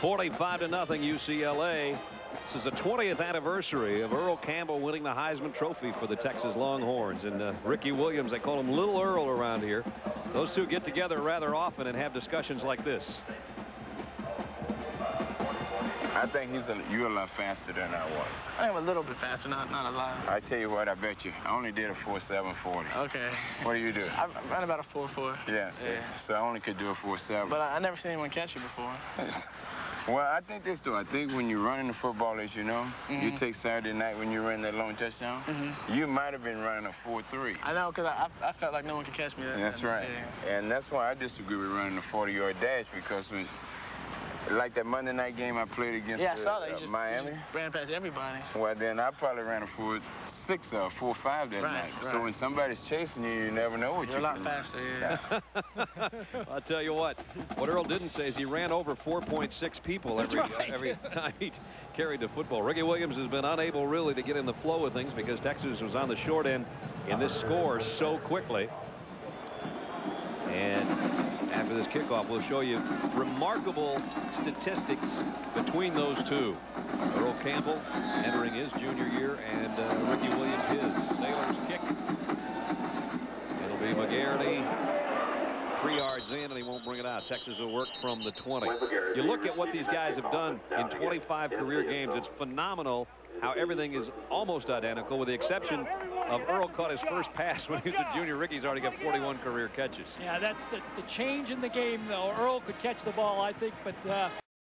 45 to nothing UCLA. This is the 20th anniversary of Earl Campbell winning the Heisman Trophy for the Texas Longhorns. And uh, Ricky Williams, they call him Little Earl around here. Those two get together rather often and have discussions like this. I think he's a, you're a lot faster than I was. I am a little bit faster, not not a lot. I tell you what, I bet you. I only did a 4.740. Okay. What do you do? I ran about a 4-4. Yeah, see, Yeah. so I only could do a 4.7. But I, I never seen anyone catch it before. well, I think this though. I think when you're running the football, as you know, you mm-hmm. take Saturday night when you ran that long touchdown, mm-hmm. you might have been running a four-three. I know, because I, I, felt like no one could catch me. that- That's that- right. yeah. And that's why I disagree with running the 40-yard dash because when, like that Monday night game I played against Yeah, I uh, saw that. You uh, just, Miami. you ran past everybody. Well, then I probably ran a 4.6 or four, five that Right, night. So when somebody's chasing you, you never know what You're a you lot can do. faster, yeah. I'll tell you what, what Earl didn't say is he ran over 4.6 people every, That's right. every time he carried the football. Ricky Williams has been unable really to get in the flow of things because Texas was on the short end in this score so quickly. And after this kickoff, we'll show you remarkable statistics between those two. Earl Campbell entering his junior year and uh, Ricky Williams his. Sailer's kick. It'll be McGarity three yards in and he won't bring it out. Texas will work from the 20. You look at what these guys have done in 25 career games. It's phenomenal how everything is almost identical with the exception of Earl caught his first pass when he was a junior. Ricky's already got 41 career catches. Yeah, that's the, the change in the game, though. Earl could catch the ball, I think, but uh,